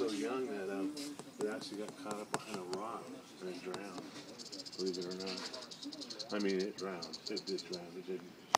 So young that um, it actually got caught up behind a rock and it drowned. Believe it or not. I mean, it drowned. It did drown. It didn't.